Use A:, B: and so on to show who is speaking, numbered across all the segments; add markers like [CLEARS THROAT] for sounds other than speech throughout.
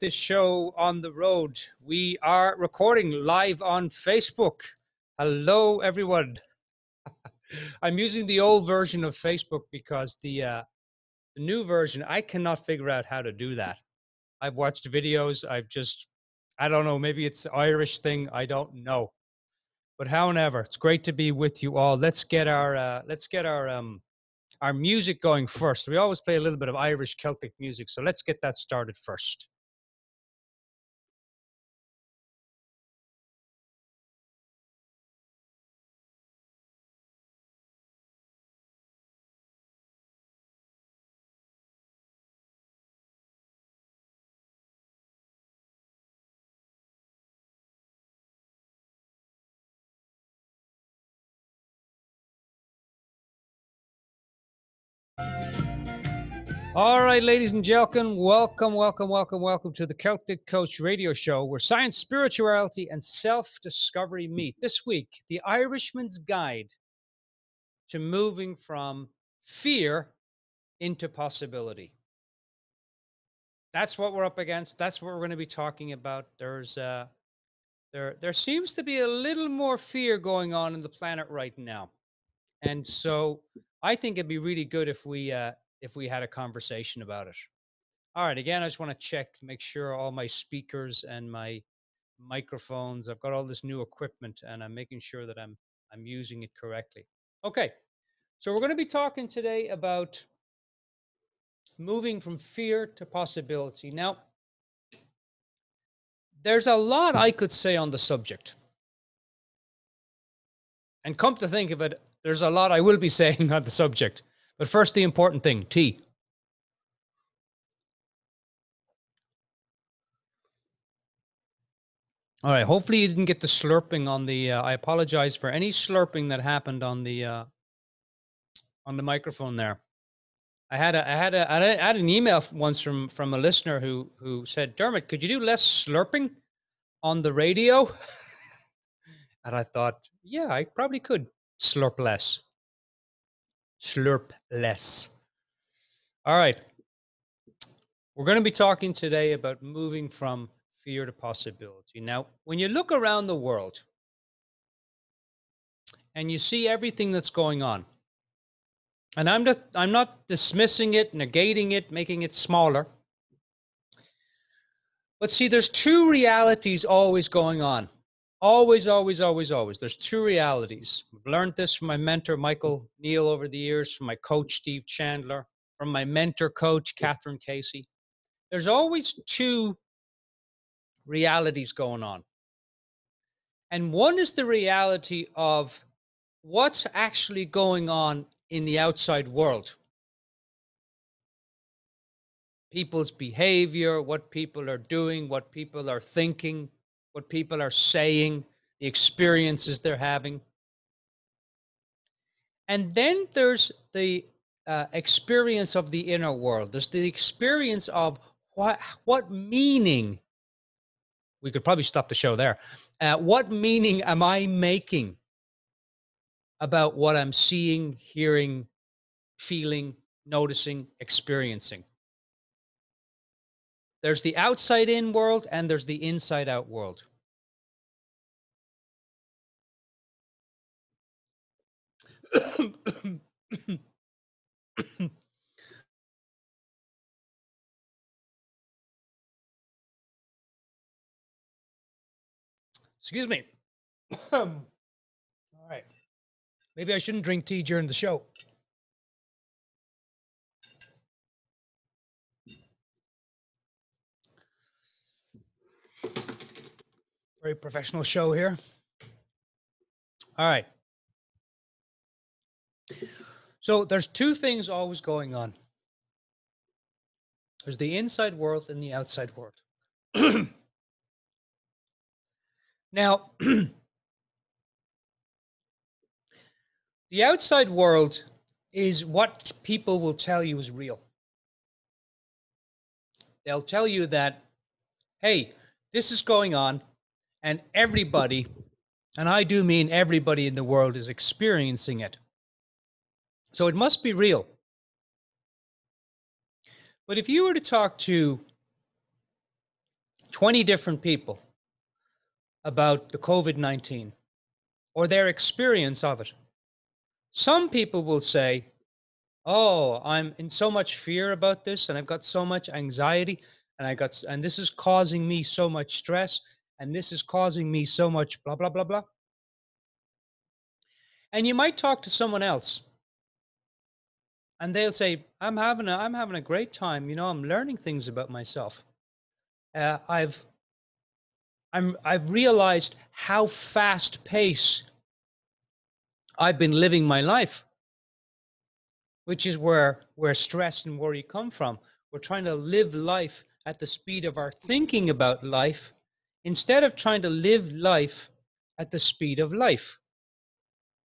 A: this show on the road. We are recording live on Facebook. Hello, everyone. [LAUGHS] I'm using the old version of Facebook because the, uh, the new version, I cannot figure out how to do that. I've watched videos. I've just, I don't know, maybe it's Irish thing. I don't know. But however, it's great to be with you all. Let's get our, uh, let's get our, um, our music going first. We always play a little bit of Irish Celtic music, so let's get that started first. All right, ladies and gentlemen, welcome, welcome, welcome, welcome to the Celtic Coach Radio Show, where science, spirituality, and self discovery meet. This week, the Irishman's Guide to moving from fear into possibility. That's what we're up against. That's what we're going to be talking about. There's uh, there there seems to be a little more fear going on in the planet right now, and so I think it'd be really good if we uh, if we had a conversation about it. All right, again, I just want to check to make sure all my speakers and my microphones, I've got all this new equipment and I'm making sure that I'm I'm using it correctly. Okay. So we're going to be talking today about moving from fear to possibility. Now, there's a lot I could say on the subject. And come to think of it, there's a lot I will be [LAUGHS] saying on the subject. But first, the important thing tea. All right. Hopefully, you didn't get the slurping on the. Uh, I apologize for any slurping that happened on the uh, on the microphone there. I had a, I had a, I had an email once from from a listener who who said, Dermot, could you do less slurping on the radio? [LAUGHS] and I thought, yeah, I probably could slurp less slurp less. All right. We're going to be talking today about moving from fear to possibility. Now, when you look around the world and you see everything that's going on, and I'm just I'm not dismissing it, negating it, making it smaller. But see, there's two realities always going on. Always, always, always, always. There's two realities. I've learned this from my mentor, Michael Neill, over the years, from my coach, Steve Chandler, from my mentor coach, Catherine Casey. There's always two realities going on. And one is the reality of what's actually going on in the outside world. People's behavior, what people are doing, what people are thinking, what people are saying, the experiences they're having. And then there's the uh, experience of the inner world. There's the experience of what what meaning. We could probably stop the show there. Uh, what meaning am I making about what I'm seeing, hearing, feeling, noticing, experiencing? There's the outside in world and there's the inside out world. Excuse me. [COUGHS] All right. Maybe I shouldn't drink tea during the show. Very professional show here. All right. So there's two things always going on. There's the inside world and the outside world. [CLEARS THROAT] now, [CLEARS THROAT] the outside world is what people will tell you is real. They'll tell you that, hey, this is going on, and everybody, and I do mean everybody in the world, is experiencing it. So it must be real. But if you were to talk to 20 different people about the COVID 19 or their experience of it, some people will say, Oh, I'm in so much fear about this, and I've got so much anxiety, and I got, and this is causing me so much stress, and this is causing me so much blah, blah, blah, blah. And you might talk to someone else and they'll say, I'm having a, I'm having a great time. You know, I'm learning things about myself. Uh, I've, I'm, I've realized how fast pace I've been living my life, which is where, where stress and worry come from. We're trying to live life at the speed of our thinking about life instead of trying to live life at the speed of life.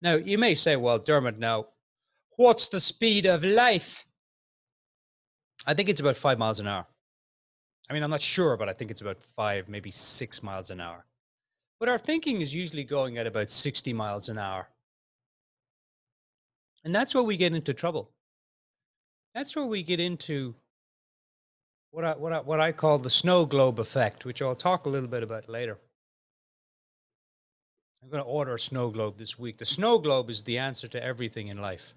A: Now, you may say, well, Dermot, now, what's the speed of life? I think it's about five miles an hour. I mean, I'm not sure, but I think it's about five, maybe six miles an hour. But our thinking is usually going at about 60 miles an hour. And that's where we get into trouble. That's where we get into what I, what I, what I call the snow globe effect, which I'll talk a little bit about later. I'm going to order a snow globe this week. The snow globe is the answer to everything in life.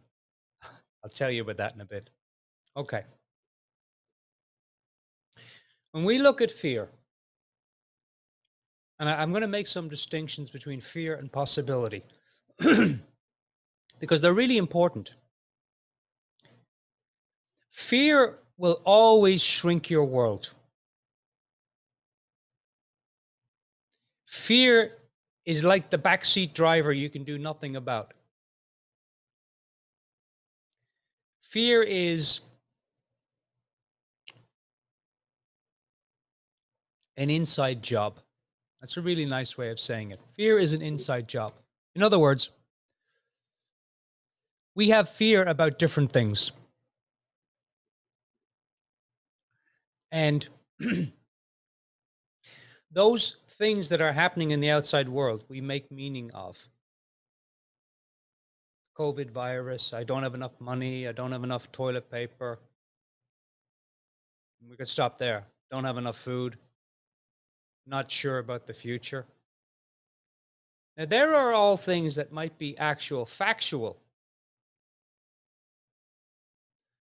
A: [LAUGHS] I'll tell you about that in a bit. Okay. When we look at fear, and I, am going to make some distinctions between fear and possibility [CLEARS THROAT] because they're really important. Fear will always shrink your world. Fear is like the backseat driver you can do nothing about. Fear is an inside job. That's a really nice way of saying it. Fear is an inside job. In other words, we have fear about different things. And [CLEARS THROAT] those things that are happening in the outside world we make meaning of. COVID virus, I don't have enough money, I don't have enough toilet paper. We could stop there. Don't have enough food. Not sure about the future. Now, there are all things that might be actual, factual.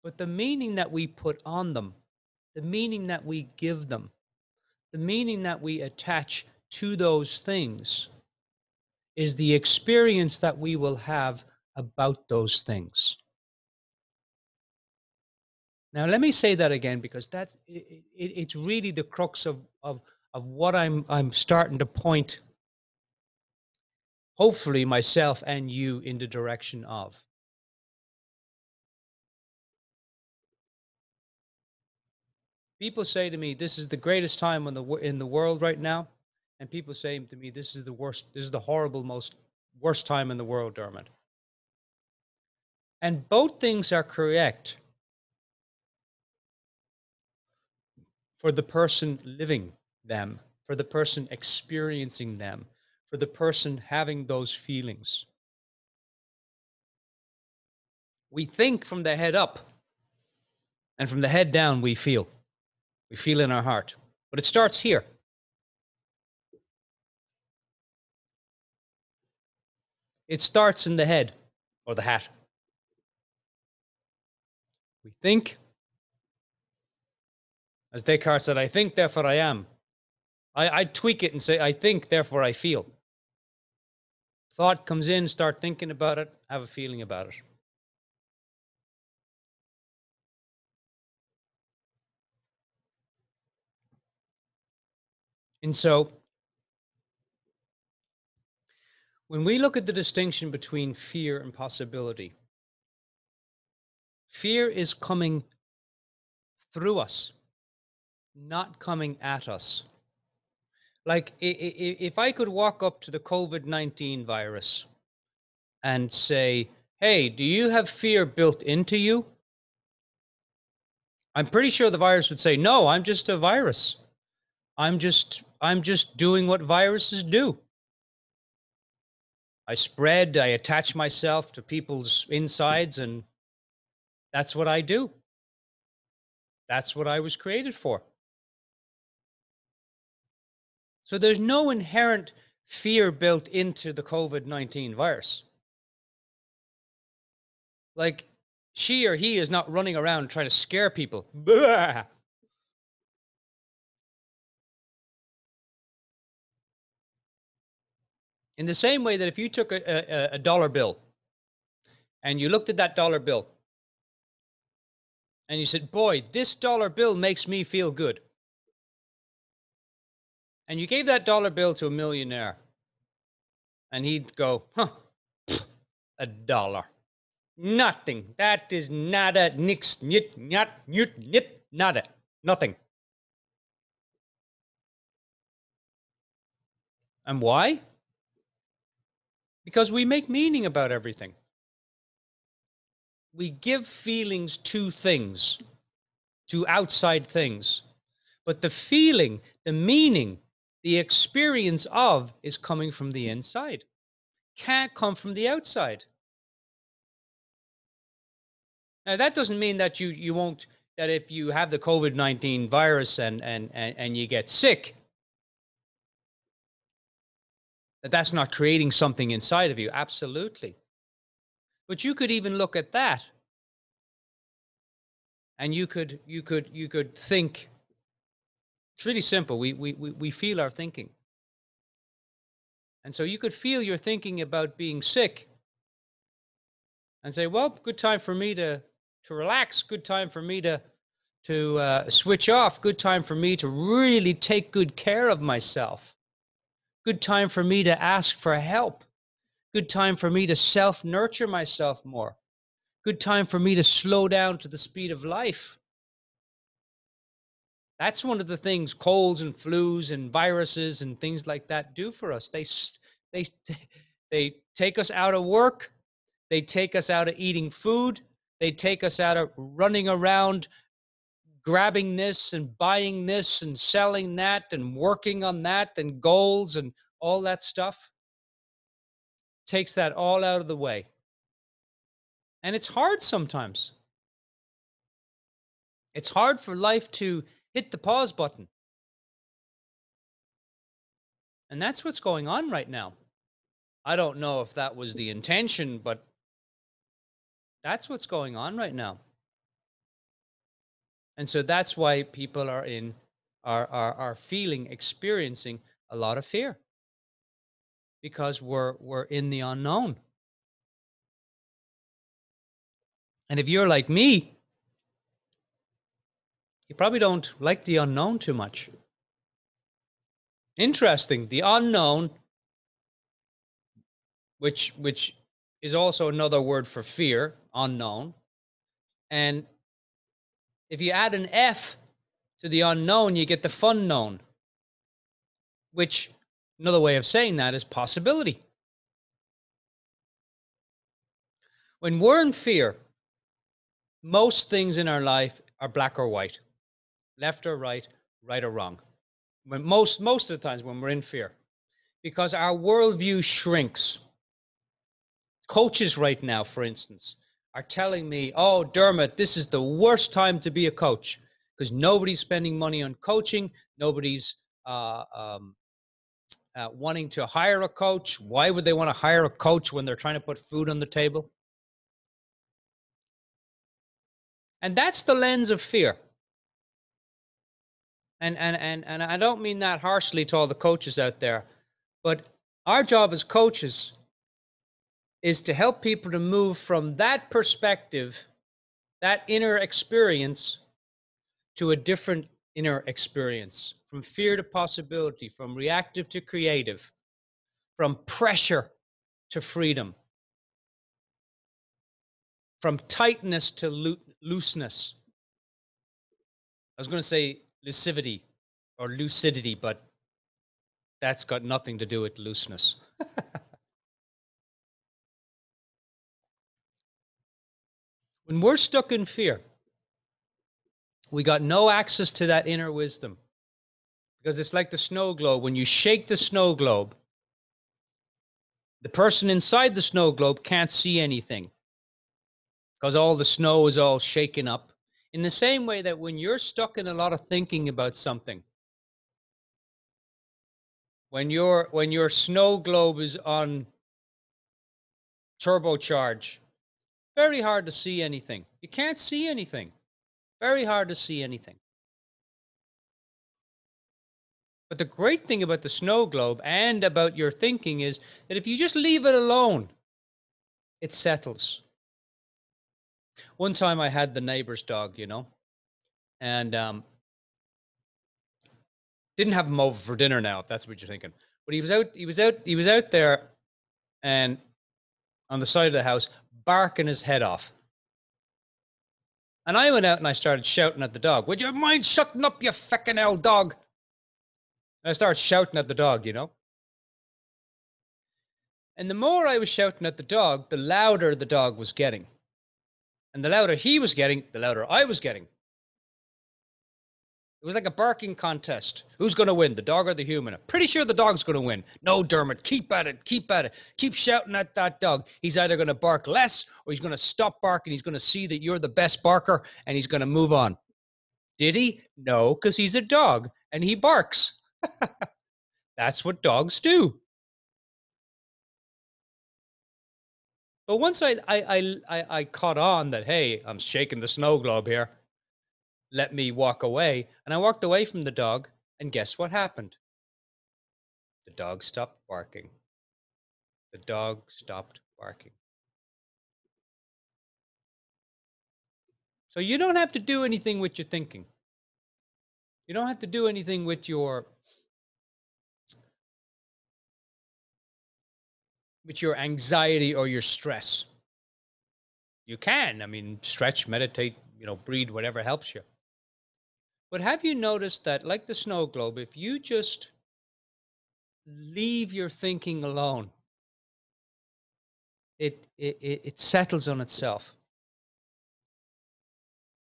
A: But the meaning that we put on them, the meaning that we give them, the meaning that we attach to those things is the experience that we will have about those things. Now, let me say that again because that's it, it, it's really the crux of, of, of what I'm, I'm starting to point, hopefully, myself and you in the direction of. People say to me, "This is the greatest time in the in the world right now," and people say to me, "This is the worst. This is the horrible, most worst time in the world, Dermot." And both things are correct for the person living them, for the person experiencing them, for the person having those feelings. We think from the head up, and from the head down, we feel. We feel in our heart. But it starts here. It starts in the head or the hat. We think, as Descartes said, I think, therefore I am. I, I tweak it and say, I think, therefore I feel. Thought comes in, start thinking about it, have a feeling about it. And so when we look at the distinction between fear and possibility, fear is coming through us, not coming at us. Like if I could walk up to the COVID 19 virus and say, Hey, do you have fear built into you? I'm pretty sure the virus would say, No, I'm just a virus. I'm just I'm just doing what viruses do. I spread, I attach myself to people's insides, and that's what I do. That's what I was created for. So there's no inherent fear built into the COVID 19 virus. Like she or he is not running around trying to scare people. Blah! [LAUGHS] In the same way that if you took a, a, a, dollar bill and you looked at that dollar bill and you said, Boy, this dollar bill makes me feel good. And you gave that dollar bill to a millionaire and he'd go, Huh, a dollar. Nothing. That is nada, nix, nit, nat, nut, nit, nada. Nothing. And why? Because we make meaning about everything. We give feelings to things, to outside things. But the feeling, the meaning, the experience of is coming from the inside. Can't come from the outside. Now that doesn't mean that you you won't that if you have the COVID nineteen virus and, and and and you get sick, that that's not creating something inside of you absolutely. But you could even look at that and you could you could you could think it's really simple we we we feel our thinking. And so you could feel your thinking about being sick and say well good time for me to to relax good time for me to to uh, switch off good time for me to really take good care of myself Good time for me to ask for help. Good time for me to self nurture myself more. Good time for me to slow down to the speed of life. That's one of the things colds and flus and viruses and things like that do for us. They, they, [LAUGHS] they take us out of work. They take us out of eating food. They take us out of running around grabbing this and buying this and selling that and working on that and goals and all that stuff takes that all out of the way. And it's hard sometimes. It's hard for life to hit the pause button. And that's what's going on right now. I don't know if that was the intention, but that's what's going on right now. And so that's why people are in are are, are feeling experiencing a lot of fear because we're we're in the unknown. And if you're like me, you probably don't like the unknown too much. Interesting, the unknown which which is also another word for fear, unknown. And if you add an F to the unknown, you get the fun known, which another way of saying that is possibility. When we're in fear, most things in our life are black or white, left or right, right or wrong. When most most of the times when we're in fear, because our worldview shrinks. Coaches right now, for instance, are telling me, oh, Dermot, this is the worst time to be a coach because nobody's spending money on coaching. Nobody's uh, um, uh, wanting to hire a coach. Why would they want to hire a coach when they're trying to put food on the table? And that's the lens of fear. And, and, and, and I don't mean that harshly to all the coaches out there, but our job as coaches is to help people to move from that perspective, that inner experience, to a different inner experience from fear to possibility, from reactive to creative, from pressure to freedom, from tightness to lo- looseness. I was going to say lucidity or lucidity, but that's got nothing to do with looseness. [LAUGHS] When we're stuck in fear, we got no access to that inner wisdom. Because it's like the snow globe. When you shake the snow globe, the person inside the snow globe can't see anything because all the snow is all shaken up. In the same way that when you're stuck in a lot of thinking about something, when your when your snow globe is on turbocharge, very hard to see anything. You can't see anything. Very hard to see anything. But the great thing about the snow globe and about your thinking is that if you just leave it alone, it settles. One time I had the neighbor's dog, you know, and um, didn't have him over for dinner now, if that's what you're thinking. But he was out, he was out, he was out there and on the side of the house, barking his head off. And I went out and I started shouting at the dog, Would you mind shutting up, you feckin' old dog? And I started shouting at the dog, you know. And the more I was shouting at the dog, the louder the dog was getting. And the louder he was getting, the louder I was getting. It was like a barking contest. Who's going to win, the dog or the human? I'm pretty sure the dog's going to win. No, Dermot, keep at it, keep at it. Keep shouting at that dog. He's either going to bark less or he's going to stop barking. He's going to see that you're the best barker and he's going to move on. Did he? No, because he's a dog and he barks. [LAUGHS] That's what dogs do. But once I, I, I, I caught on that, hey, I'm shaking the snow globe here let me walk away. And I walked away from the dog, and guess what happened? The dog stopped barking. The dog stopped barking. So you don't have to do anything with your thinking. You don't have to do anything with your with your anxiety or your stress. You can, I mean, stretch, meditate, you know, breathe, whatever helps you. But have you noticed that, like the snow globe, if you just leave your thinking alone, it, it, it settles on itself.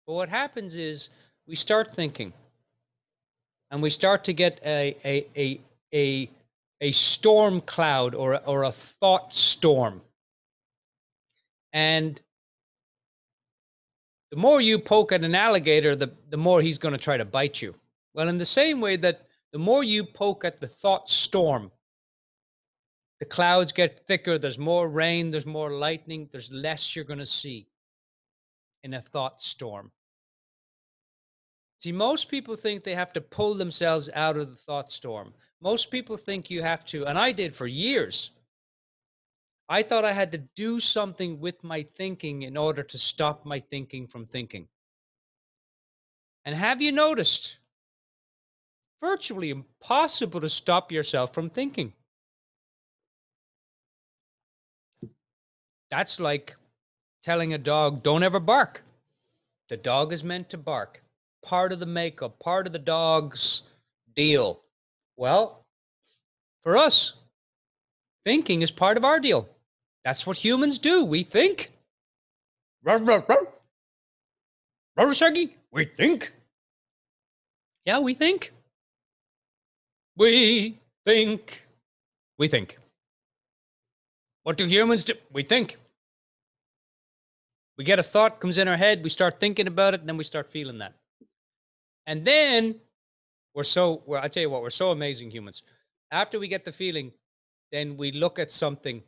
A: But what happens is we start thinking and we start to get a, a, a, a, a storm cloud or, or a thought storm. And the more you poke at an alligator, the, the more he's going to try to bite you. Well, in the same way that the more you poke at the thought storm, the clouds get thicker, there's more rain, there's more lightning, there's less you're going to see in a thought storm. See, most people think they have to pull themselves out of the thought storm. Most people think you have to, and I did for years. I thought I had to do something with my thinking in order to stop my thinking from thinking. And have you noticed? Virtually impossible to stop yourself from thinking. That's like telling a dog, don't ever bark. The dog is meant to bark. Part of the makeup, part of the dog's deal. Well, for us, thinking is part of our deal. That's what humans do. We think. Shaggy, we think. Yeah, we think. We think. We think. What do humans do? We think. We get a thought comes in our head, we start thinking about it, and then we start feeling that. And then we're so I tell you what, we're so amazing humans. After we get the feeling, then we look at something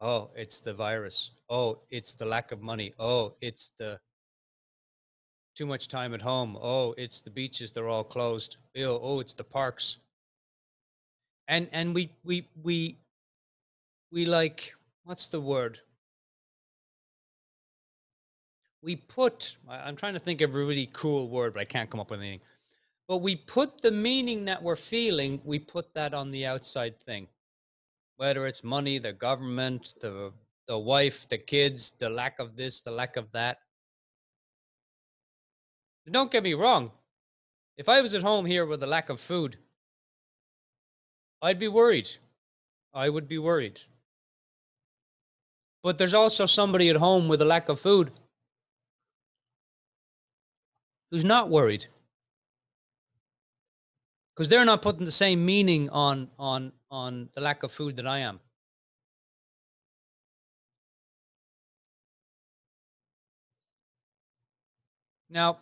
A: Oh, it's the virus. Oh, it's the lack of money. Oh, it's the too much time at home. Oh, it's the beaches, they're all closed. Ew, oh, it's the parks. And and we we we we like what's the word? We put I'm trying to think of a really cool word, but I can't come up with anything. But we put the meaning that we're feeling, we put that on the outside thing whether it's money, the government, the the wife, the kids, the lack of this, the lack of that. Don't get me wrong. If I was at home here with a lack of food, I'd be worried. I would be worried. But there's also somebody at home with a lack of food who's not worried because they're not putting the same meaning on on on the lack of food that I am. Now,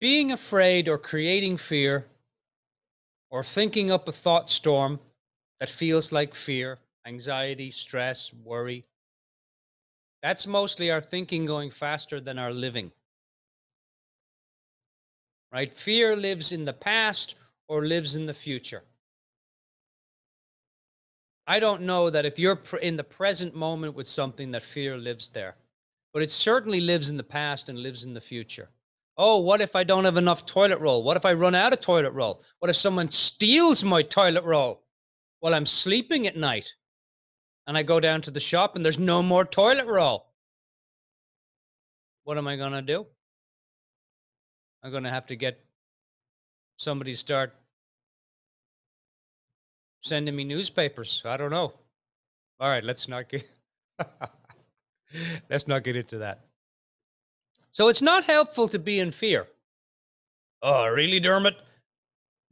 A: being afraid or creating fear or thinking up a thought storm that feels like fear, anxiety, stress, worry. That's mostly our thinking going faster than our living. Right? Fear lives in the past or lives in the future. I don't know that if you're in the present moment with something that fear lives there, but it certainly lives in the past and lives in the future. Oh, what if I don't have enough toilet roll? What if I run out of toilet roll? What if someone steals my toilet roll while I'm sleeping at night? And I go down to the shop and there's no more toilet roll. What am I going to do? I'm going to have to get somebody start sending me newspapers. I don't know. All right, let's not get [LAUGHS] let's not get into that. So it's not helpful to be in fear. Oh, really, Dermot?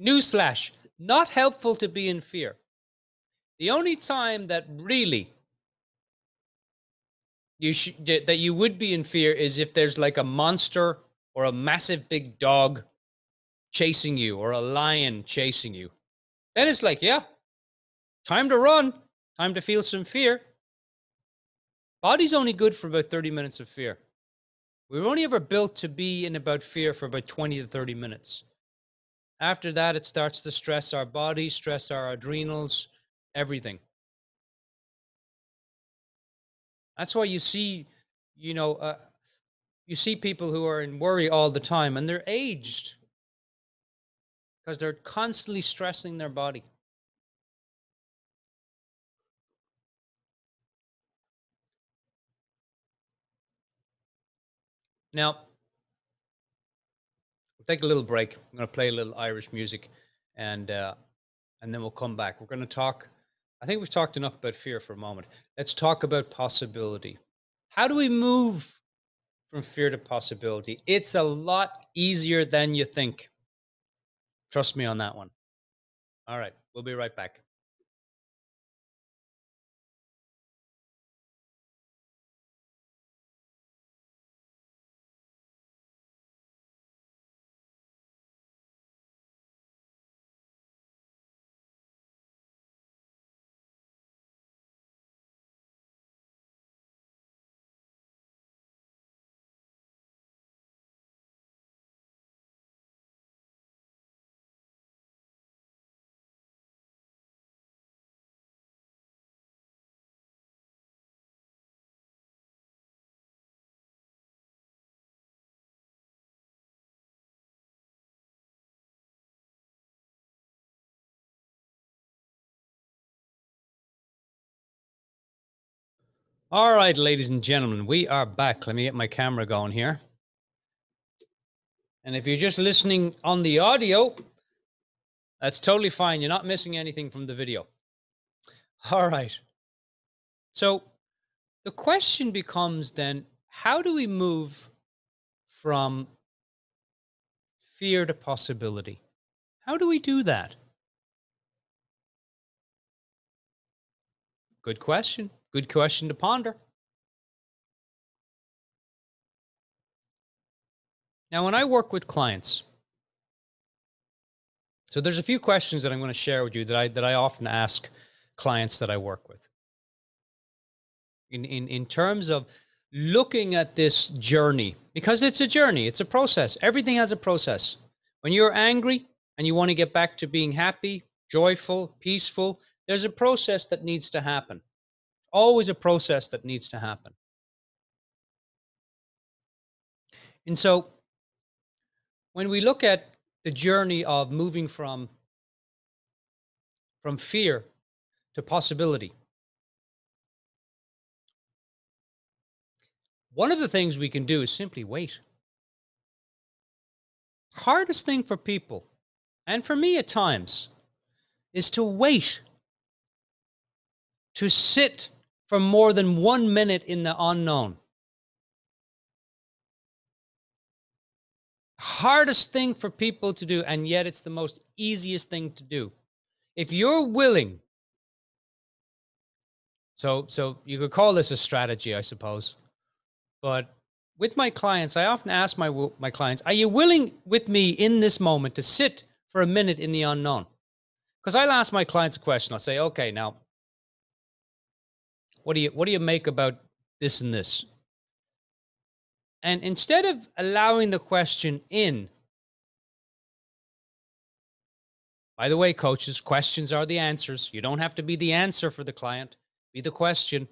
A: Newsflash, not helpful to be in fear. The only time that really you should that you would be in fear is if there's like a monster or a massive big dog chasing you or a lion chasing you. Then it's like, yeah, time to run, time to feel some fear. Body's only good for about 30 minutes of fear. We were only ever built to be in about fear for about 20 to 30 minutes. After that, it starts to stress our body, stress our adrenals, everything. That's why you see, you know, uh, you see people who are in worry all the time and they're aged because they're constantly stressing their body. Now, we'll take a little break. I'm going to play a little Irish music, and uh, and then we'll come back. We're going to talk. I think we've talked enough about fear for a moment. Let's talk about possibility. How do we move from fear to possibility? It's a lot easier than you think. Trust me on that one. All right, we'll be right back. All right, ladies and gentlemen, we are back. Let me get my camera going here. And if you're just listening on the audio, that's totally fine. You're not missing anything from the video. All right. So the question becomes then how do we move from fear to possibility? How do we do that? Good question. Good question to ponder. Now, when I work with clients, so there's a few questions that I'm going to share with you that I that I often ask clients that I work with. In in in terms of looking at this journey, because it's a journey, it's a process. Everything has a process. When you're angry and you want to get back to being happy, joyful, peaceful, there's a process that needs to happen always a process that needs to happen. And so when we look at the journey of moving from from fear to possibility one of the things we can do is simply wait hardest thing for people and for me at times is to wait to sit for more than one minute in the unknown. Hardest thing for people to do, and yet it's the most easiest thing to do. If you're willing, so so you could call this a strategy, I suppose, but with my clients, I often ask my my clients, "Are you willing with me in this moment to sit for a minute in the unknown?" Because I'll ask my clients a question. I'll say, "Okay, now, what do you what do you make about this and this?" And instead of allowing the question in, by the way, coaches, questions are the answers. You don't have to be the answer for the client. Be the question.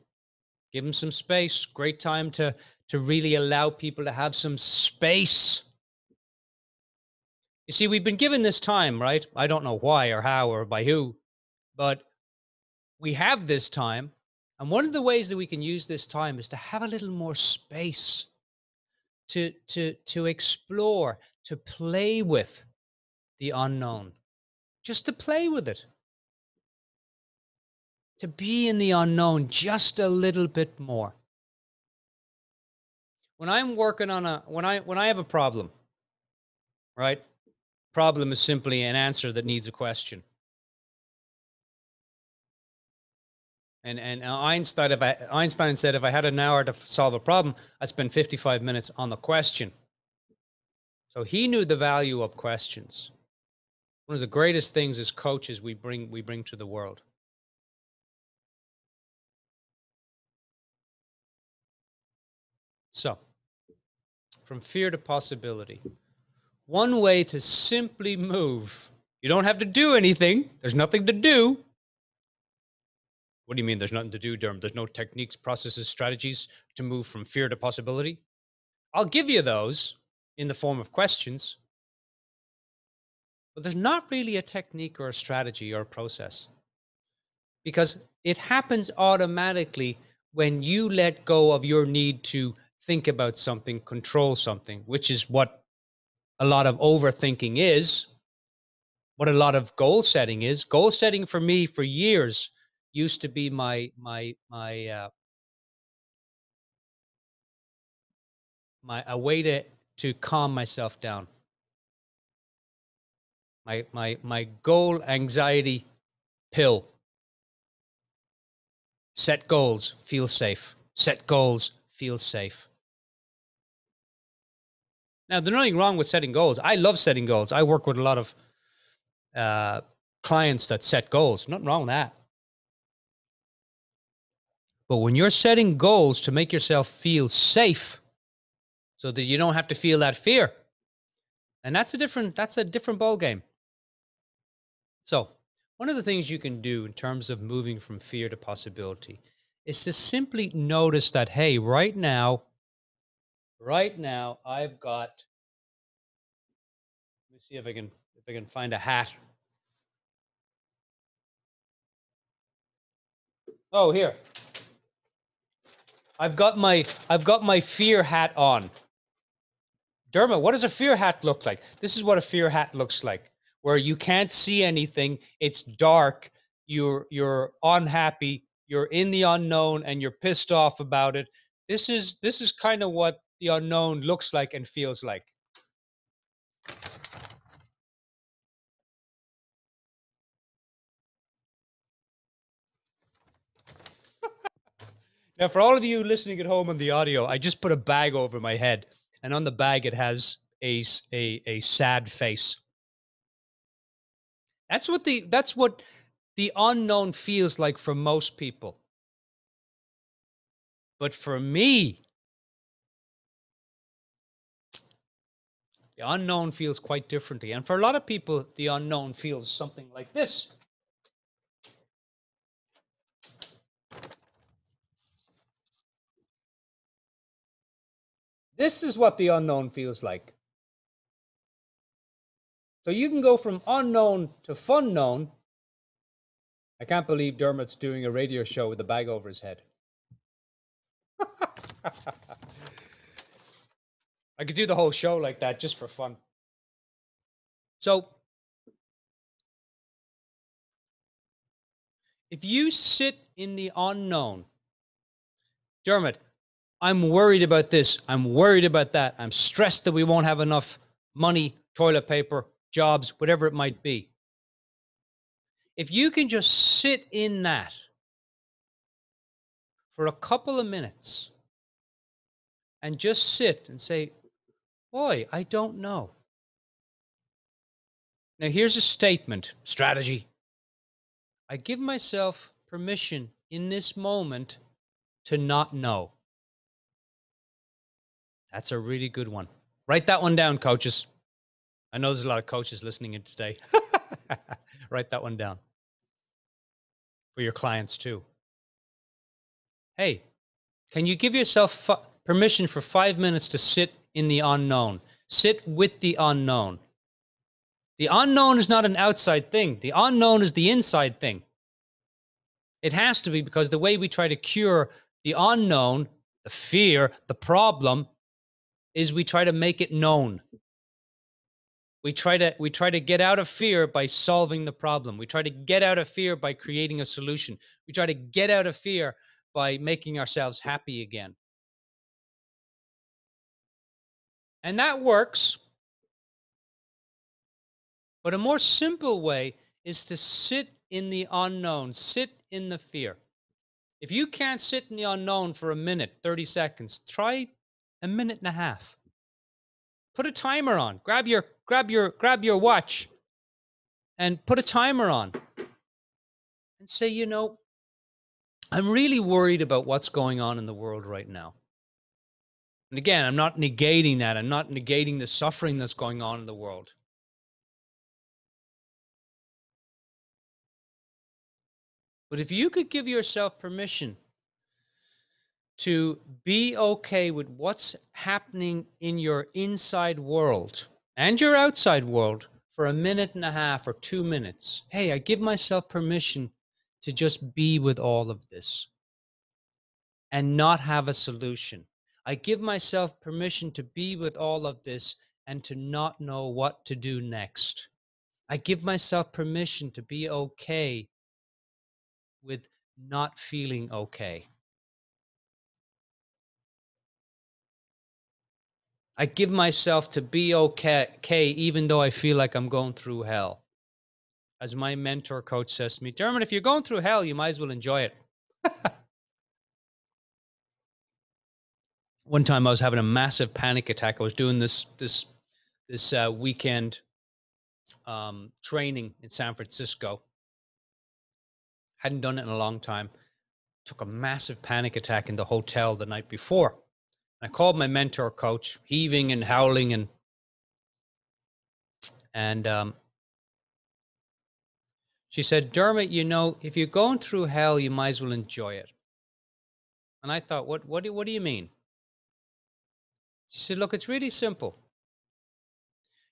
A: Give them some space. Great time to to really allow people to have some space. You see, we've been given this time, right? I don't know why or how or by who, but we have this time. And one of the ways that we can use this time is to have a little more space to to to explore, to play with the unknown. Just to play with it. To be in the unknown just a little bit more when I'm working on a when I when I have a problem, right? Problem is simply an answer that needs a question. And and Einstein, if I, Einstein said if I had an hour to solve a problem, I'd spend 55 minutes on the question. So he knew the value of questions. One of the greatest things as coaches we bring we bring to the world. So from fear to possibility. One way to simply move. You don't have to do anything. There's nothing to do. What do you mean there's nothing to do, Derm? There's no techniques, processes, strategies to move from fear to possibility? I'll give you those in the form of questions. But there's not really a technique or a strategy or a process because it happens automatically when you let go of your need to think about something, control something, which is what a lot of overthinking is, what a lot of goal setting is. Goal setting for me for years used to be my my my uh, my a way to to calm myself down. My my my goal anxiety pill. Set goals, feel safe. Set goals, feel safe. Now, there's nothing wrong with setting goals. I love setting goals. I work with a lot of uh, clients that set goals. Nothing wrong with that. But when you're setting goals to make yourself feel safe, so that you don't have to feel that fear, and that's a different that's a different ball game. So, one of the things you can do in terms of moving from fear to possibility is to simply notice that hey, right now right now I've got let me see if I can if I can find a hat. Oh, here. I've got my I've got my fear hat on. Derma, what does a fear hat look like? This is what a fear hat looks like, where you can't see anything, it's dark, you're you're unhappy, you're in the unknown and you're pissed off about it. This is this is kind of what the unknown looks like and feels like. Now, for all of you listening at home on the audio, I just put a bag over my head, and on the bag it has a a, a sad face. That's what the that's what the unknown feels like for most people. But for me, The unknown feels quite differently. And for a lot of people, the unknown feels something like this. This is what the unknown feels like. So you can go from unknown to fun known. I can't believe Dermot's doing a radio show with a bag over his head. [LAUGHS] I could do the whole show like that just for fun. So, if you sit in the unknown, Dermot, I'm worried about this. I'm worried about that. I'm stressed that we won't have enough money, toilet paper, jobs, whatever it might be. If you can just sit in that for a couple of minutes and just sit and say, Boy, I don't know. Now, here's a statement strategy. I give myself permission in this moment to not know. That's a really good one. Write that one down, coaches. I know there's a lot of coaches listening in today. [LAUGHS] Write that one down for your clients too. Hey, can you give yourself permission for five minutes to sit in the unknown? Sit with the unknown. The unknown is not an outside thing, the unknown is the inside thing. It has to be because the way we try to cure the unknown, the fear, the problem, is we try to make it known. We try to we try to get out of fear by solving the problem. We try to get out of fear by creating a solution. We try to get out of fear by making ourselves happy again. And that works. But a more simple way is to sit in the unknown, sit in the fear. If you can't sit in the unknown for a minute, 30 seconds, try a minute and a half. Put a timer on. Grab your grab your grab your watch and put a timer on. And say, you know, I'm really worried about what's going on in the world right now. And again, I'm not negating that. I'm not negating the suffering that's going on in the world. But if you could give yourself permission to be okay with what's happening in your inside world and your outside world for a minute and a half or two minutes, hey, I give myself permission to just be with all of this and not have a solution. I give myself permission to be with all of this and to not know what to do next. I give myself permission to be okay with not feeling okay. I give myself to be okay, even though I feel like I'm going through hell. As my mentor coach says to me, Dermot, if you're going through hell, you might as well enjoy it. [LAUGHS] One time I was having a massive panic attack. I was doing this this this uh, weekend um, training in San Francisco, hadn't done it in a long time. Took a massive panic attack in the hotel the night before. I called my mentor coach, heaving and howling and and um, she said, Dermot, you know, if you're going through hell, you might as well enjoy it. And I thought, what what do, what do you mean? She said, look, it's really simple.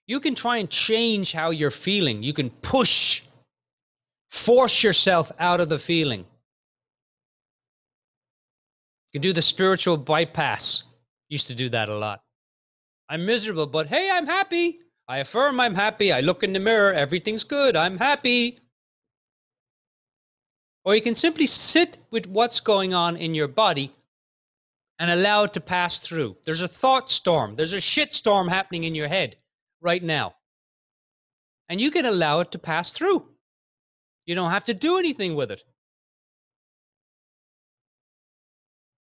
A: You can try and change how you're feeling. You can push Force yourself out of the feeling. You can do the spiritual bypass. Used to do that a lot. I'm miserable, but hey, I'm happy. I affirm I'm happy. I look in the mirror, everything's good. I'm happy. Or you can simply sit with what's going on in your body and allow it to pass through. There's a thought storm, there's a shit storm happening in your head right now. And you can allow it to pass through. You don't have to do anything with it.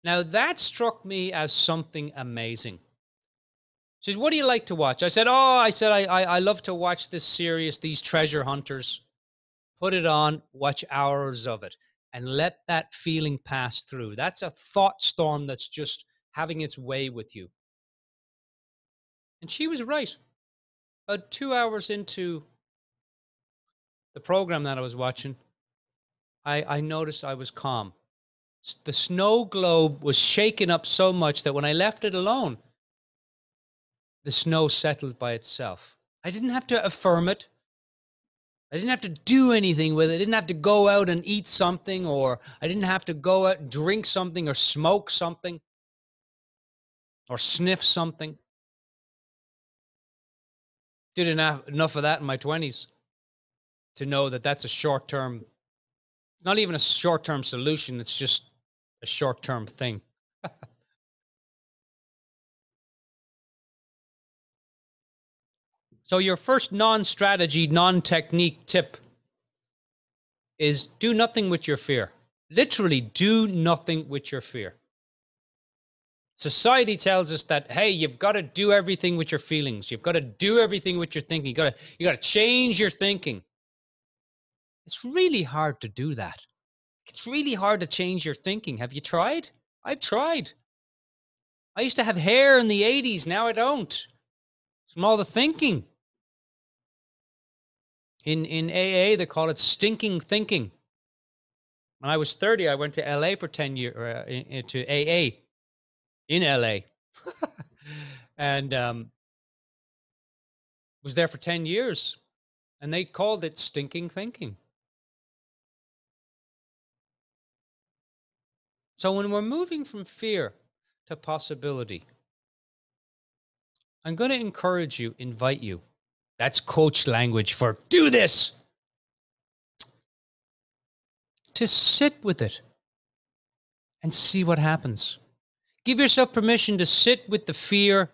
A: Now, that struck me as something amazing. She says, What do you like to watch? I said, Oh, I said, I, I, I love to watch this series, these treasure hunters. Put it on, watch hours of it, and let that feeling pass through. That's a thought storm that's just having its way with you. And she was right. About two hours into the program that I was watching, I, I noticed I was calm. The snow globe was shaken up so much that when I left it alone, the snow settled by itself. I didn't have to affirm it. I didn't have to do anything with it. I didn't have to go out and eat something, or I didn't have to go out and drink something, or smoke something, or sniff something. Did enough, enough of that in my 20s to know that that's a short term, not even a short term solution, it's just a short term thing. [LAUGHS] so, your first non strategy, non technique tip is do nothing with your fear. Literally, do nothing with your fear. Society tells us that hey, you've got to do everything with your feelings. You've got to do everything with your thinking. You got to you got to change your thinking. It's really hard to do that. It's really hard to change your thinking. Have you tried? I've tried. I used to have hair in the 80s, now I don't. From all the thinking. In in AA they call it stinking thinking. When I was 30, I went to LA for 10 years uh, into AA in LA. [LAUGHS] and um, was there for 10 years. And they called it stinking thinking. So when we're moving from fear to possibility, I'm going to encourage you, invite you. That's coach language for do this. To sit with it and see what happens. Give yourself permission to sit with the fear,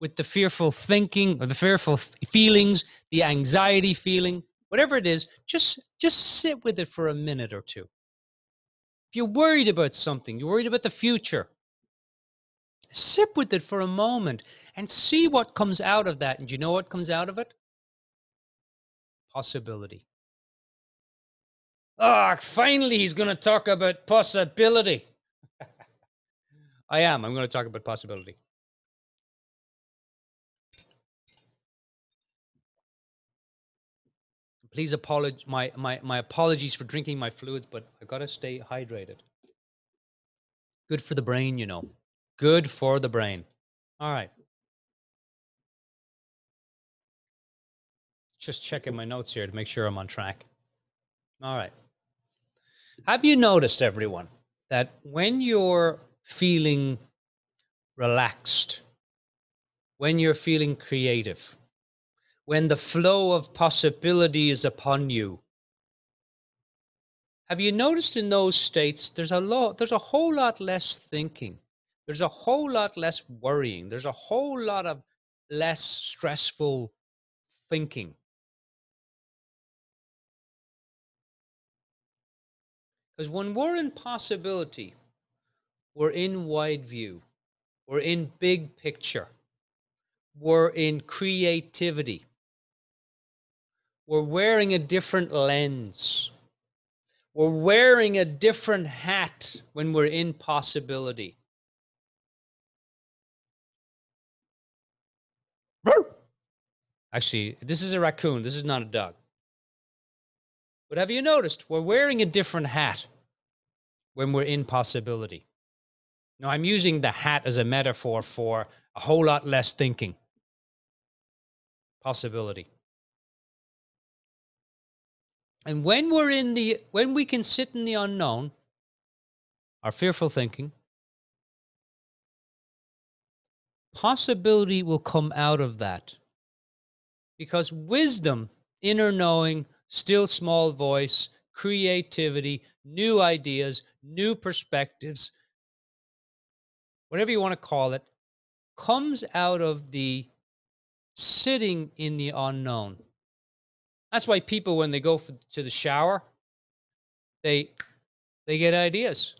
A: with the fearful thinking or the fearful feelings, the anxiety feeling, whatever it is, just just sit with it for a minute or two. If you're worried about something, you're worried about the future, sit with it for a moment and see what comes out of that. And you know what comes out of it? Possibility. Ah, oh, finally, he's going to talk about possibility. [LAUGHS] I am. I'm going to talk about possibility. Please apologize. My, my, my apologies for drinking my fluids, but I've got to stay hydrated. Good for the brain, you know. Good for the brain. All right. Just checking my notes here to make sure I'm on track. All right. Have you noticed, everyone, that when you're feeling relaxed, when you're feeling creative, when the flow of possibility is upon you. Have you noticed in those states there's a lot there's a whole lot less thinking. There's a whole lot less worrying. There's a whole lot of less stressful thinking. Because when we're in possibility, we're in wide view, we're in big picture, we're in creativity, we're wearing a different lens. We're wearing a different hat when we're in possibility. Actually, this is a raccoon. This is not a dog. But have you noticed we're wearing a different hat when we're in possibility? Now, I'm using the hat as a metaphor for a whole lot less thinking. Possibility. And when we're in the, when we can sit in the unknown, our fearful thinking, possibility will come out of that. Because wisdom, inner knowing, still small voice, creativity, new ideas, new perspectives, whatever you want to call it, comes out of the sitting in the unknown. That's why people, when they go for, to the shower, they they get ideas.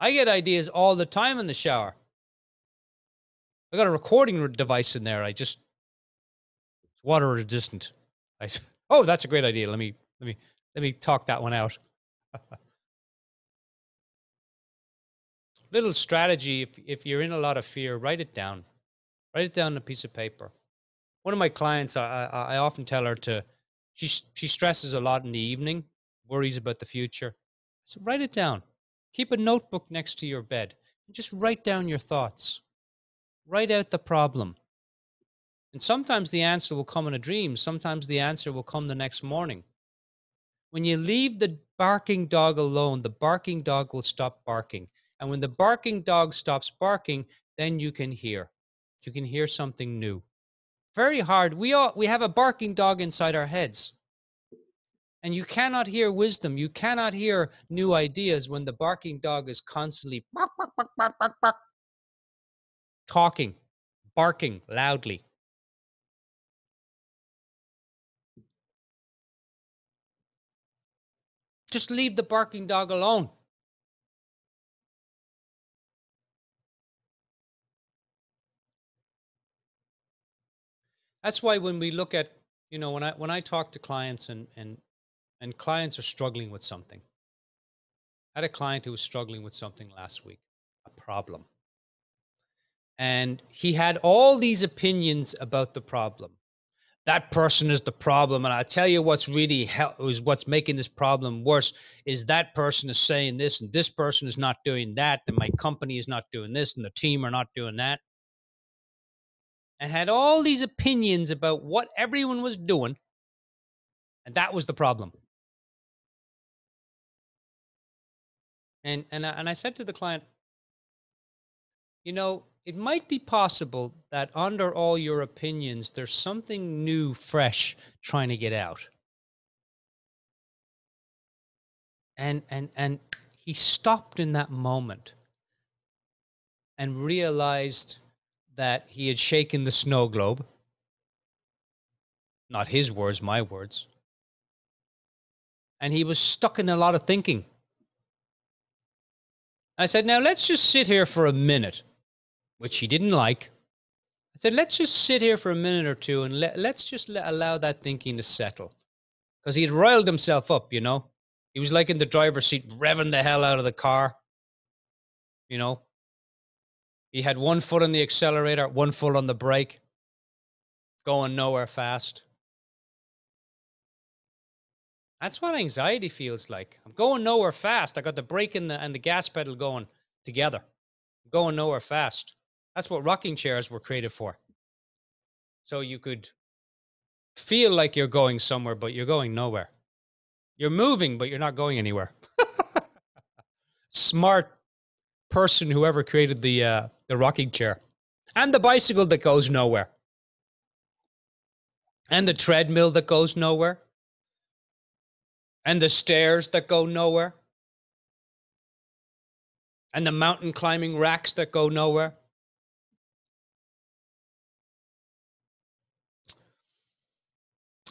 A: I get ideas all the time in the shower. I got a recording device in there. I just it's water resistant. I [LAUGHS] oh, that's a great idea. Let me let me let me talk that one out. [LAUGHS] Little strategy: if if you're in a lot of fear, write it down. Write it down on a piece of paper. One of my clients, I, I, I often tell her to she she stresses a lot in the evening, worries about the future. So write it down. Keep a notebook next to your bed. And just write down your thoughts. Write out the problem. And sometimes the answer will come in a dream. Sometimes the answer will come the next morning. When you leave the barking dog alone, the barking dog will stop barking. And when the barking dog stops barking, then you can hear. You can hear something new very hard. We all we have a barking dog inside our heads. And you cannot hear wisdom. You cannot hear new ideas when the barking dog is constantly bark, bark, bark, talking, barking loudly. Just leave the barking dog alone. That's why when we look at, you know, when I when I talk to clients and and and clients are struggling with something. I had a client who was struggling with something last week, a problem. And he had all these opinions about the problem. That person is the problem. And I tell you what's really hel- is what's making this problem worse is that person is saying this and this person is not doing that. And my company is not doing this and the team are not doing that. And had all these opinions about what everyone was doing. And that was the problem. And and I, and I said to the client, you know, it might be possible that under all your opinions, there's something new, fresh, trying to get out. And and and he stopped in that moment and realized that he had shaken the snow globe. Not his words, my words. And he was stuck in a lot of thinking. I said, now let's just sit here for a minute, which he didn't like. I said, let's just sit here for a minute or two and let, let's just let, allow that thinking to settle. Because he had riled himself up, you know. He was like in the driver's seat, revving the hell out of the car. You know, he had one foot on the accelerator, one foot on the brake, going nowhere fast. That's what anxiety feels like. I'm going nowhere fast. I got the brake and the and the gas pedal going together. I'm going nowhere fast. That's what rocking chairs were created for. So you could feel like you're going somewhere, but you're going nowhere. You're moving, but you're not going anywhere. [LAUGHS] Smart person, whoever created the uh, the rocking chair, and the bicycle that goes nowhere, and the treadmill that goes nowhere, and the stairs that go nowhere, and the mountain climbing racks that go nowhere.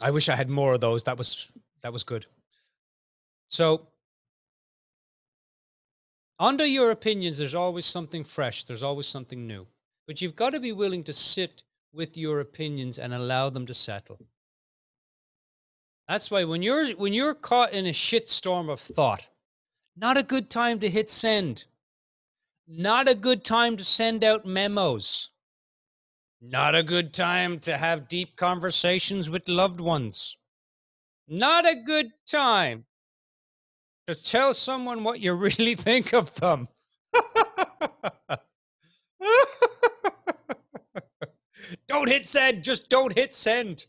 A: I wish I had more of those. That was that was good. So under your opinions, there's always something fresh, there's always something new. But you've got to be willing to sit with your opinions and allow them to settle. That's why when you're when you're caught in a shitstorm of thought, not a good time to hit send. Not a good time to send out memos. Not a good time to have deep conversations with loved ones. Not a good time to tell someone what you really [LAUGHS] think of them. [LAUGHS] don't hit send, just don't hit send.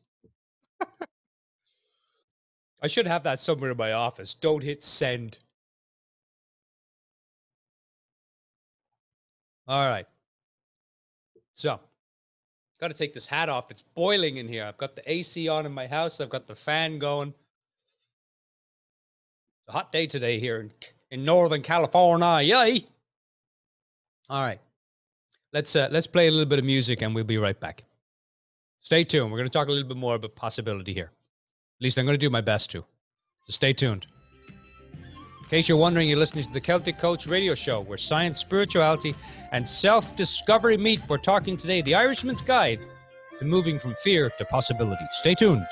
A: I should have that somewhere in my office. Don't hit send. All right. So, got to take this hat off. It's boiling in here. I've got the AC on in my house. I've got the fan going. A hot day today here in, in Northern California. Yay! All right. Let's uh, let's play a little bit of music and we'll be right back. Stay tuned. We're going to talk a little bit more about possibility here. At least I'm going to do my best to. So stay tuned. In case you're wondering, you're listening to the Celtic Coach radio show where science, spirituality, and self discovery meet. We're talking today the Irishman's Guide to moving from fear to possibility. Stay tuned.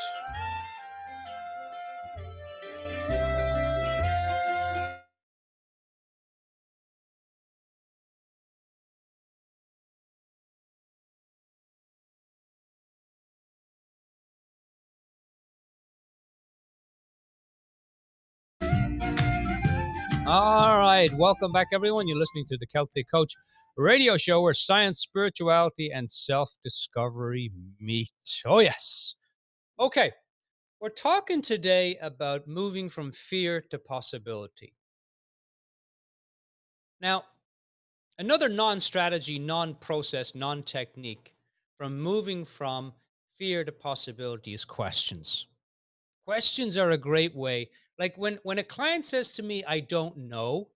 A: All right. Welcome back, everyone. You're listening to the Celtic Coach radio show where science, spirituality, and self discovery meet. Oh, yes. Okay. We're talking today about moving from fear to possibility. Now, another non strategy, non process, non technique from moving from fear to possibility is questions. Questions are a great way like when when a client says to me i don't know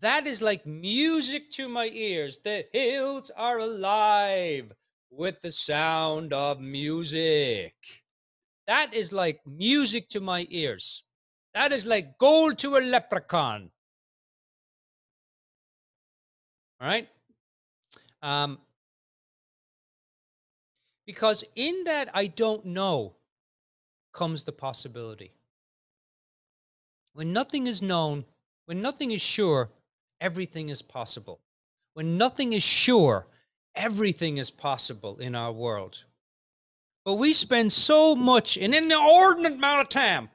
A: that is like music to my ears. The hills are alive with the sound of music. That is like music to my ears. That is like gold to a leprechaun. All right um Because in that I don't know comes the possibility. When nothing is known, when nothing is sure, everything is possible. When nothing is sure, everything is possible in our world. But we spend so much, an inordinate amount of time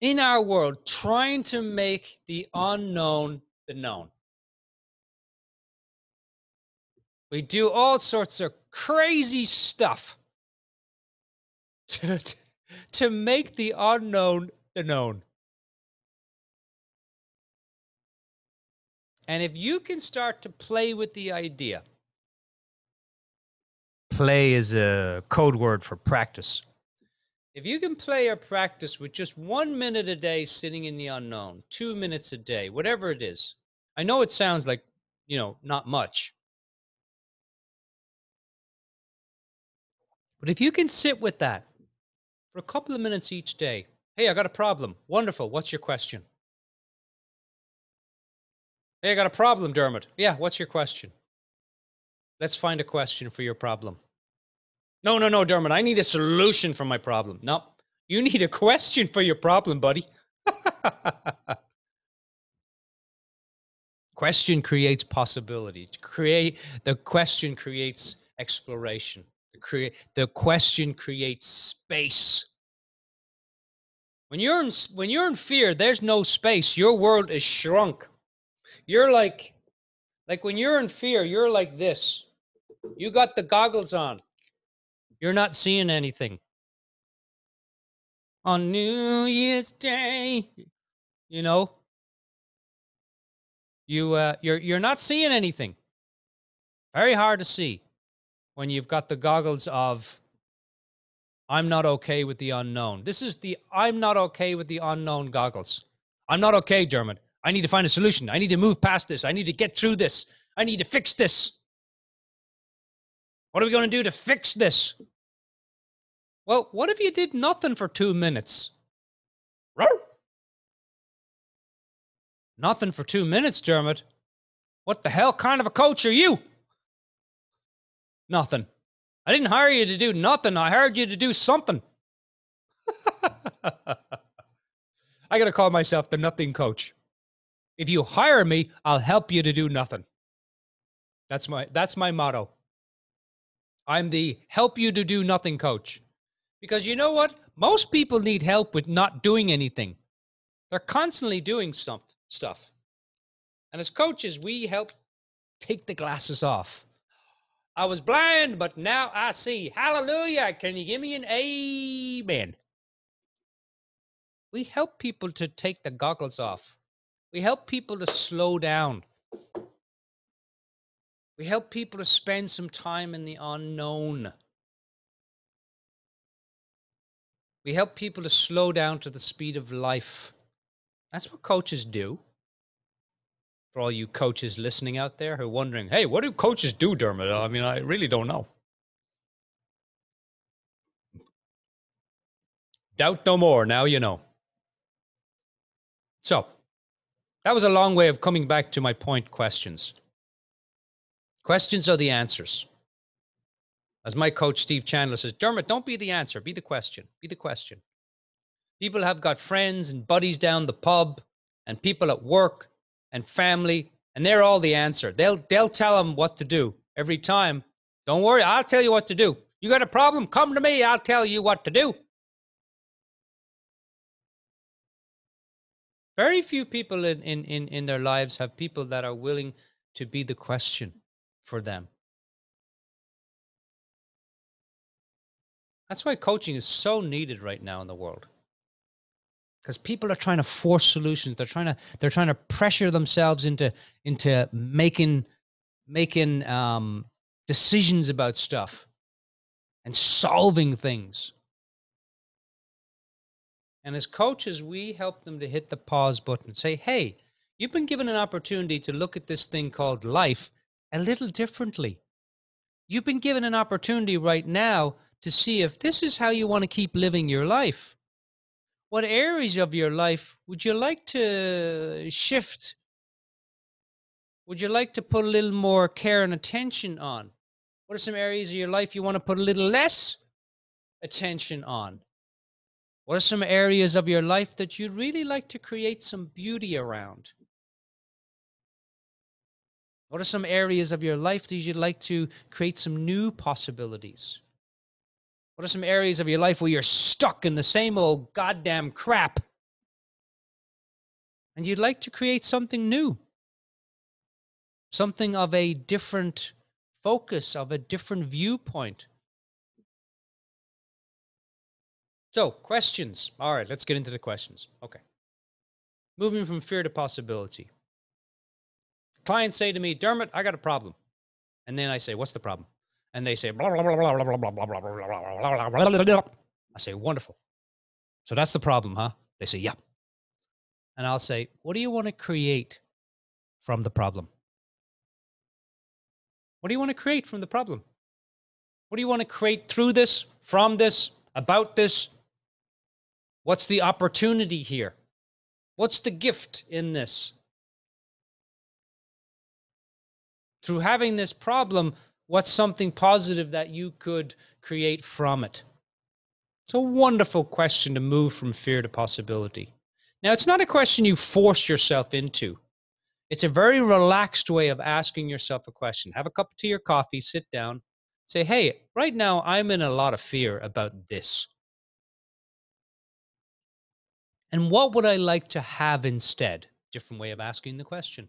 A: in our world trying to make the unknown the known. We do all sorts of crazy stuff [LAUGHS] to, to make the unknown the known. And if you can start to play with the idea, play is a code word for practice. If you can play or practice with just one minute a day sitting in the unknown, two minutes a day, whatever it is, I know it sounds like, you know, not much. But if you can sit with that for a couple of minutes each day, hey, I got a problem. Wonderful. What's your question? Hey, I got a problem, Dermot. Yeah, what's your question? Let's find a question for your problem. No, no, no, Dermot. I need a solution for my problem. No, you need a question for your problem, buddy. [LAUGHS] question creates possibilities. Create the question creates exploration. The create the question creates space. When you're in when you're in fear, there's no space. Your world is shrunk. You're like like when you're in fear, you're like this. You got the goggles on. You're not seeing anything. On New Year's Day, you know, you uh, you're you're not seeing anything. Very hard to see when you've got the goggles of I'm not okay with the unknown. This is the I'm not okay with the unknown goggles. I'm not okay, Dermot. I need to find a solution. I need to move past this. I need to get through this. I need to fix this. What are we going to do to fix this? Well, what if you did nothing for two minutes? Nothing for two minutes, Dermot. What the hell kind of a coach are you? Nothing. I didn't hire you to do nothing. I hired you to do something. [LAUGHS] I got to call myself the nothing coach. If you hire me, I'll help you to do nothing. That's my that's my motto. I'm the help you to do nothing coach. Because you know what? Most people need help with not doing anything. They're constantly doing some stuff. And as coaches, we help take the glasses off. I was blind, but now I see. Hallelujah. Can you give me an amen? We help people to take the goggles off. We help people to slow down. We help people to spend some time in the unknown. We help people to slow down to the speed of life. That's what coaches do. For all you coaches listening out there who are wondering, hey, what do coaches do, Dermot? I mean, I really don't know. Doubt no more. Now you know. So, that was a long way of coming back to my point questions. Questions are the answers. As my coach Steve Chandler says, Dermot, don't be the answer, be the question. Be the question. People have got friends and buddies down the pub and people at work and family, and they're all the answer. They'll they'll tell them what to do every time. Don't worry, I'll tell you what to do. You got a problem? Come to me, I'll tell you what to do. Very few people in, in, in, in their lives have people that are willing to be the question for them. That's why coaching is so needed right now in the world. Because people are trying to force solutions. They're trying to they're trying to pressure themselves into into making making um, decisions about stuff and solving things. And as coaches, we help them to hit the pause button say, hey, you've been given an opportunity to look at this thing called life a little differently. You've been given an opportunity right now to see if this is how you want to keep living your life. What areas of your life would you like to shift? Would you like to put a little more care and attention on? What are some areas of your life you want to put a little less attention on? What are some areas of your life that you'd really like to create some beauty around? What are some areas of your life that you'd like to create some new possibilities? What are some areas of your life where you're stuck in the same old goddamn crap? And you'd like to create something new, something of a different focus, of a different viewpoint. So, questions. All right, let's get into the questions. Okay. Moving from fear to possibility. Clients say to me, Dermot, I got a problem. And then I say, What's the problem? And they say, blah, blah, blah, blah, blah, blah, blah, blah, blah, blah, blah, blah, blah. I say, Wonderful. So that's the problem, huh? They say, Yeah. And I'll say, What do you want to create from the problem? What do you want to create from the problem? What do you want to create through this, from this, about this? What's the opportunity here? What's the gift in this? Through having this problem, what's something positive that you could create from it? It's a wonderful question to move from fear to possibility. Now, it's not a question you force yourself into. It's a very relaxed way of asking yourself a question. Have a cup of tea or coffee, sit down, say, hey, right now I'm in a lot of fear about this. And what would I like to have instead? Different way of asking the question.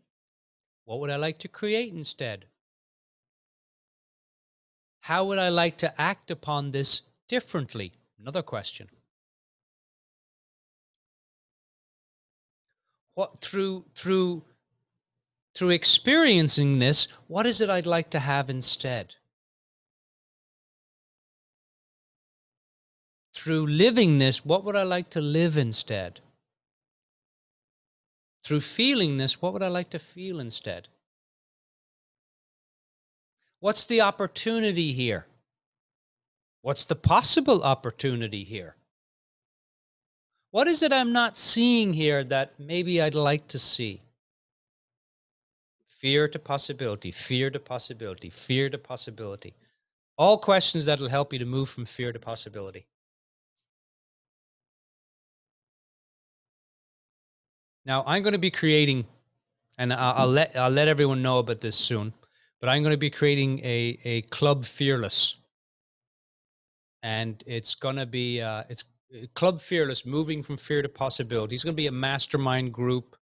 A: What would I like to create instead? How would I like to act upon this differently? Another question. What through through through experiencing this, what is it I'd like to have instead? Through living this, what would I like to live instead? Through feeling this, what would I like to feel instead? What's the opportunity here? What's the possible opportunity here? What is it I'm not seeing here that maybe I'd like to see? Fear to possibility, fear to possibility, fear to possibility. All questions that will help you to move from fear to possibility. Now, I'm going to be creating, and I'll, I'll, let I'll let everyone know about this soon, but I'm going to be creating a a club fearless, and it's going to be uh, it's uh, club fearless, moving from fear to possibility. It's going to be a mastermind group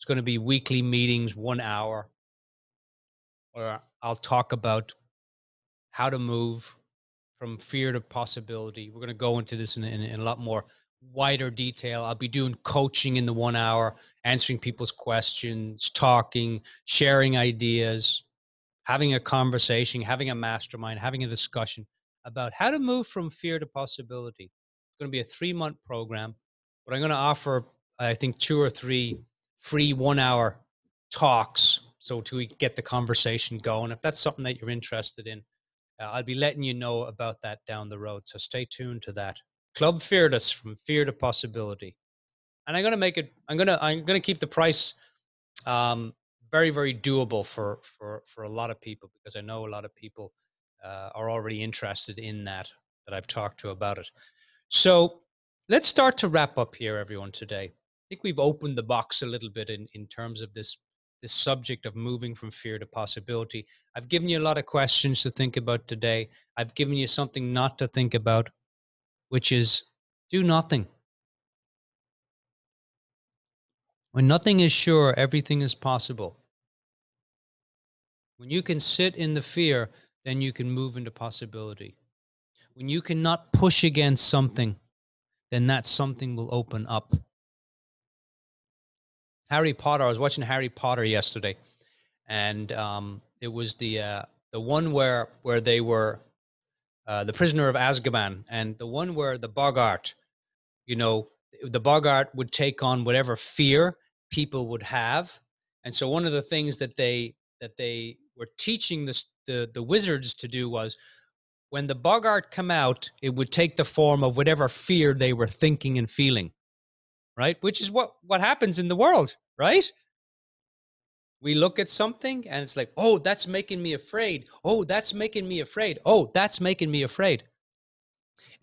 A: it's going to be weekly meetings, one hour, where I'll talk about how to move from fear to possibility. We're going to go into this in, in, in, a lot more wider detail. I'll be doing coaching in the one hour, answering people's questions, talking, sharing ideas, having a conversation, having a mastermind, having a discussion about how to move from fear to possibility. It's going to be a three month program, but I'm going to offer, I think, two or three free one hour talks so to get the conversation going. If that's something that you're interested in, uh, I'll be letting you know about that down the road. So stay tuned to that. Club Fearless from fear to possibility. And I'm gonna make it. I'm gonna. I'm gonna keep the price um, very, very doable for for for a lot of people because I know a lot of people uh, are already interested in that that I've talked to about it. So let's start to wrap up here, everyone. Today, I think we've opened the box a little bit in, in terms of this this subject of moving from fear to possibility. I've given you a lot of questions to think about today. I've given you something not to think about, which is do nothing. When nothing is sure, everything is possible. When you can sit in the fear, then you can move into possibility. When you cannot push against something, then that something will open up Harry Potter. I was watching Harry Potter yesterday, and um, it was the uh, the one where where they were uh, the prisoner of Azkaban, and the one where the Boggart, you know, the Boggart would take on whatever fear people would have, and so one of the things that they that they were teaching the the, the wizards to do was when the Boggart come out, it would take the form of whatever fear they were thinking and feeling right? Which is what what happens in the world, right? We look at something and it's like, oh, that's making me afraid. Oh, that's making me afraid. Oh, that's making me afraid.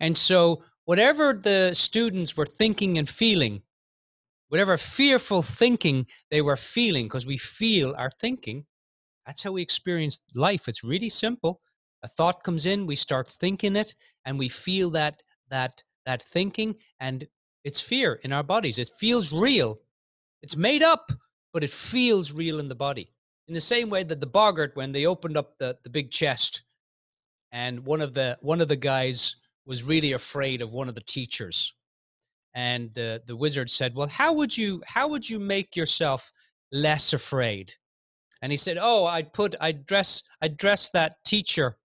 A: And so, whatever the students were thinking and feeling, whatever fearful thinking they were feeling, because we feel our thinking, that's how we experience life. It's really simple. A thought comes in, we start thinking it, and we feel that that that thinking, and it's fear in our bodies. It feels real. It's made up, but it feels real in the body. In the same way that the boggart, when they opened up the, the big chest, and one of the one of the guys was really afraid of one of the teachers, and the the wizard said, "Well, how would you how would you make yourself less afraid?" And he said, "Oh, I'd put I'd dress I'd dress that teacher,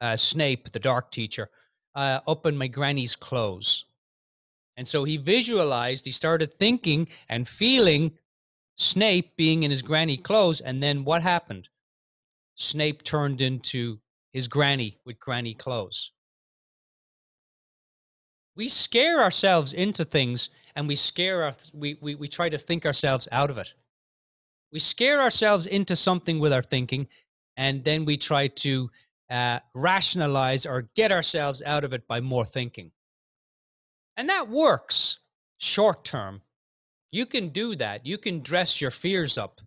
A: uh, Snape, the dark teacher, uh, up in my granny's clothes." And so he visualized, he started thinking and feeling Snape being in his granny clothes. And then what happened? Snape turned into his granny with granny clothes. We scare ourselves into things and we scare our, we, we, we try to think ourselves out of it. We scare ourselves into something with our thinking and then we try to uh, rationalize or get ourselves out of it by more thinking. And that works short term. You can do that. You can dress your fears up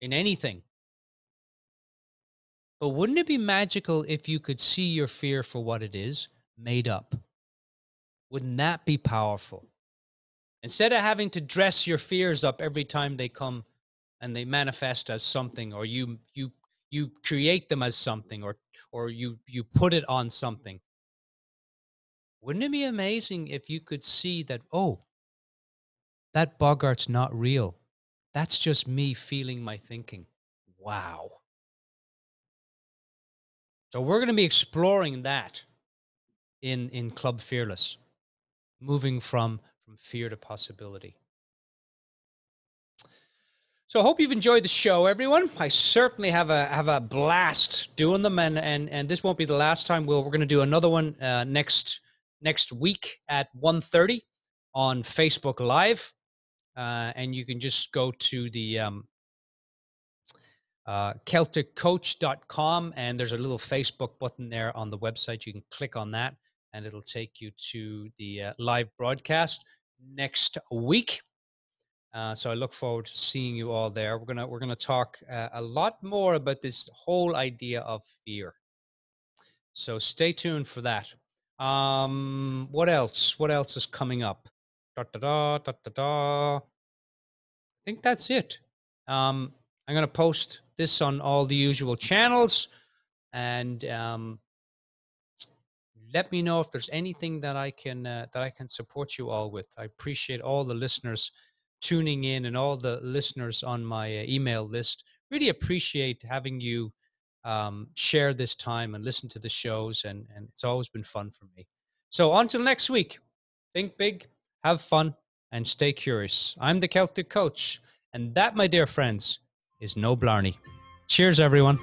A: in anything. But wouldn't it be magical if you could see your fear for what it is, made up? Wouldn't that be powerful? Instead of having to dress your fears up every time they come and they manifest as something or you you you create them as something or or you you put it on something wouldn't it be amazing if you could see that, oh, that Boggart's not real? That's just me feeling my thinking. Wow. So we're going to be exploring that in, in Club Fearless, moving from, from fear to possibility. So I hope you've enjoyed the show, everyone. I certainly have a have a blast doing them, and and and this won't be the last time. We'll, we're going to do another one uh, next next week at 1.30 on Facebook Live. Uh, and you can just go to the um, uh, CelticCoach.com and there's a little Facebook button there on the website. You can click on that and it'll take you to the uh, live broadcast next week. Uh, so I look forward to seeing you all there. We're gonna we're gonna talk uh, a lot more about this whole idea of fear. So stay tuned for that. Um, what else? What else is coming up? Da da da da da da. I think that's it. Um, I'm gonna post this on all the usual channels, and um, let me know if there's anything that I can uh, that I can support you all with. I appreciate all the listeners tuning in and all the listeners on my uh, email list. Really appreciate having you um, share this time and listen to the shows. And, and it's always been fun for me. So until next week, think big, have fun, and stay curious. I'm the Celtic Coach. And that, my dear friends, is no Blarney. Cheers, everyone.